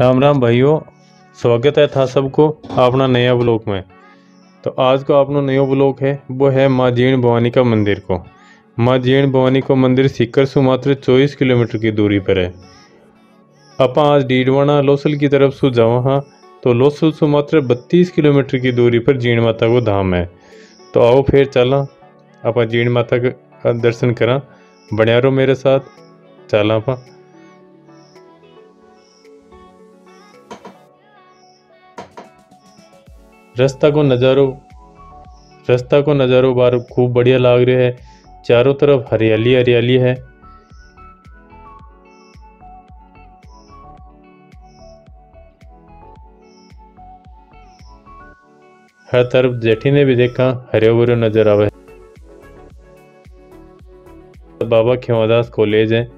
राम राम भाइयों, स्वागत है था सबको अपना नया ब्लॉक में। तो आज का अपना नया ब्लॉक है, वो है माँ जीण भवानी का मंदिर को। माँ जीण भवानी को मंदिर सीकर से मात्र चौबीस किलोमीटर की दूरी पर है। अपा आज डीडवाना लोसल की तरफ़ से जावा हाँ तो लोसल से मात्र बत्तीस किलोमीटर की दूरी पर जीण माता को धाम है। तो आओ फिर चला अपा जीण माता का दर्शन करा। बनिया रहो मेरे साथ चला अपा। रास्ता को नज़ारो, रास्ता को नज़ारो बार खूब बढ़िया लाग रहा है। चारों तरफ़ हरियाली हरियाली है। हर तरफ़ जेठी ने भी देखा, हरे भरे नज़र आवे। बाबा खेवादास कॉलेज है।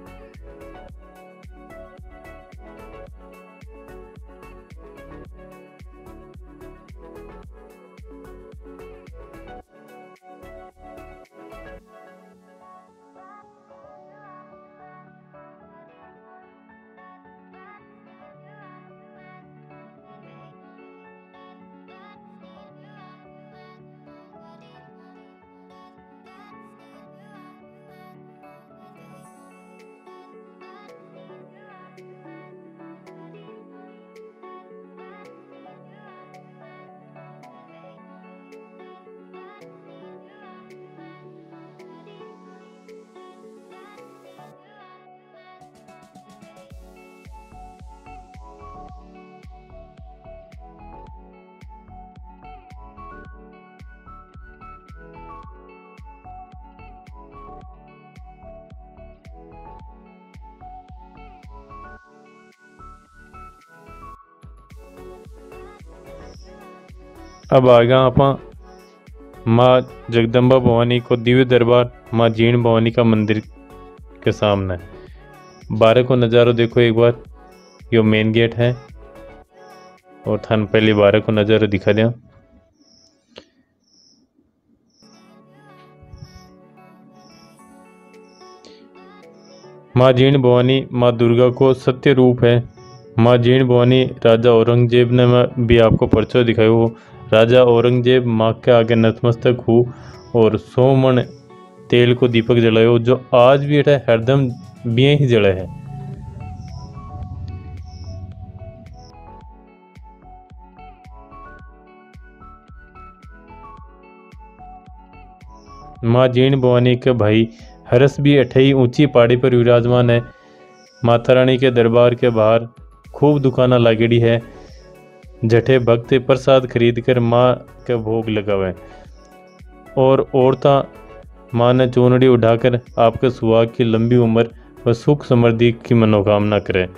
अब आ गया आप माँ जगदम्बा भवानी को दिव्य दरबार, माँ जीण भवानी का मंदिर के सामने। बारह को नज़ारा देखो एक बार, यो मेन गेट है। और थान पहले बारह को नज़ारा दिखा दिया माँ जीण भवानी, माँ दुर्गा को सत्य रूप है। माँ जीण भवानी, राजा औरंगज़ेब ने भी आपको पर्चो दिखाया, वो राजा औरंगज़ेब माँ के आगे नतमस्तक हूँ और सौ मन तेल को दीपक जलायो, जो आज भी है हरदम बिये ही जड़े है। माँ जीण भवानी के भाई हरस भी अठई ऊँची पहाड़ी पर विराजमान है। माता रानी के दरबार के बाहर खूब दुकाना लागेड़ी है। जठे भक्त प्रसाद खरीद कर माँ के भोग लगावे। और औरतें माँ ने चूनड़ी उठाकर आपके सुहाग की लंबी उम्र व सुख समृद्धि की मनोकामना करे।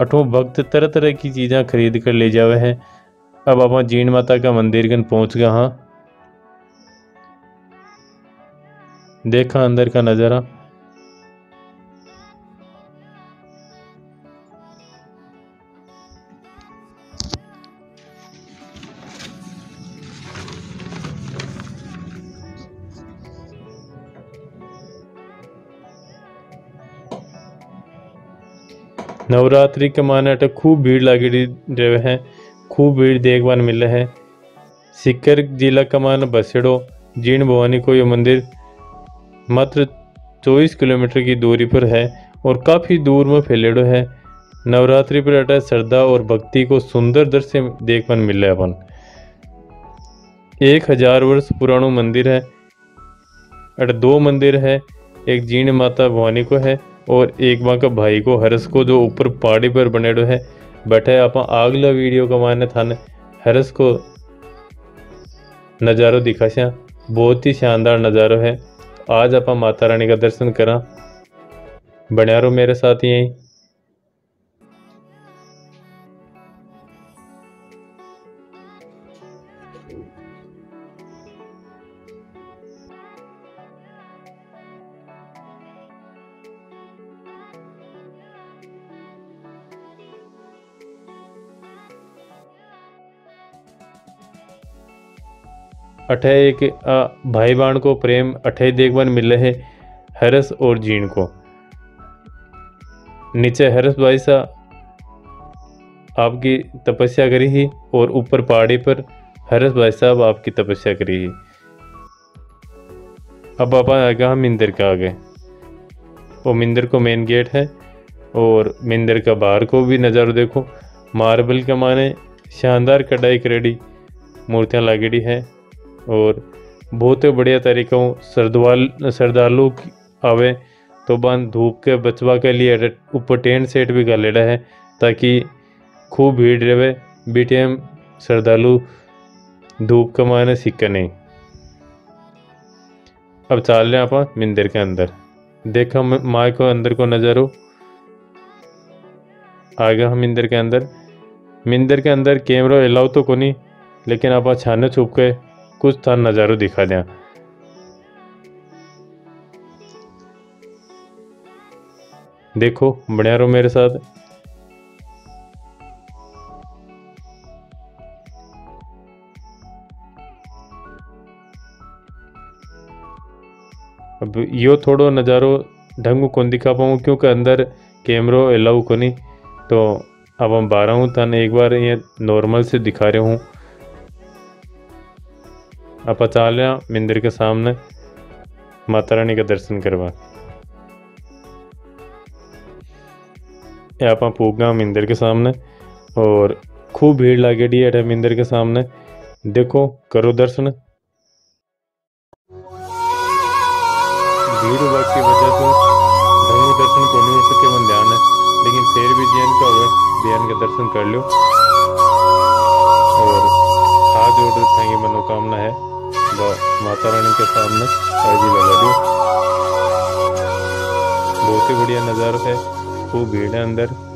अठो भक्त तरह तरह की चीज़ें खरीद कर ले जावे हैं। अब आप जीण माता का मंदिर गन पहुँच गए हाँ। देखा अंदर का नज़ारा। नवरात्रि के माने अटे खूब भीड़ लगी रहे हैं। खूब भीड़ देखभाल मिले है। सिक्कर जिला का मान बसेड़ो, जीण भवानी को यह मंदिर मात्र 24 किलोमीटर की दूरी पर है और काफ़ी दूर में फैलेड़ो है। नवरात्रि पर अटा श्रद्धा और भक्ति को सुंदर दृश्य देखने मिले अपन। एक हज़ार वर्ष पुरानो मंदिर है। अट दो मंदिर है। एक जीण माता भवानी को है। और एक माँ का भाई को हरस को जो ऊपर पहाड़ी पर बनेड़ो है, बैठे आप अगला वीडियो का मायने थाने। हरस को नज़ारो दिखा दिखाशा, बहुत ही शानदार नज़ारो है। आज आप माता रानी का दर्शन करा। बनिया मेरे साथ यहीं अठे एक भाई बहन को प्रेम, अठे देखवन मिले है हरस और जीण को। नीचे हरस भाई सा आपकी तपस्या करी ही और ऊपर पहाड़ी पर हरस भाई साहब आपकी तपस्या करी ही। अब आप आ गए हम मंदिर के आगे। वो मंदिर को मेन गेट है और मंदिर का बाहर को भी नज़ारा देखो। मार्बल के माने शानदार कढ़ाई करेडी मूर्तियाँ लागेड़ी है। और बहुत ही बढ़िया तरीकों श्रद्धाल श्रद्धालु आवे तो बंद धूप के बचवा के लिए ऊपर टेंट सेट भी कर लेड़ा है ताकि खूब भीड़ रहे। बी टाइम श्रद्धालु धूप का माने सिक्का नहीं। अब चाल रहे आप मंदिर के अंदर। देखा माँ को अंदर को नज़र हो। आ गया हम मंदिर के अंदर। मंदिर के अंदर कैमरा अलाउ तो को नहीं लेकिन आप छाने छुप के कुछ था, नज़ारो दिखा दें। देखो बढ़िया रहो मेरे साथ। अब यो थोड़ो नज़ारो ढंग को दिखा पाऊँ, क्योंकि अंदर कैमरो अलाउ को नहीं। तो अब हम बारह हूँ, तन एक बार ये नॉर्मल से दिखा रहे हूँ। आप चाल रहे मंदिर के सामने माता रानी का दर्शन करवा। आप पूगा मंदिर के सामने और खूब भीड़ लागेड़ी है मंदिर के सामने। देखो, करो दर्शन। भीड़ होगा की वजह से धर्म दर्शन को नहीं हो सके मन ध्यान है, लेकिन फिर भी जैन का हुआ जैन का दर्शन कर लो और हाथ जोड़ रखेंगे मनोकामना है। माता रानी के सामने अर्जी लगा दी। बहुत ही बढ़िया नज़ारा है, खूब भीड़ है अंदर।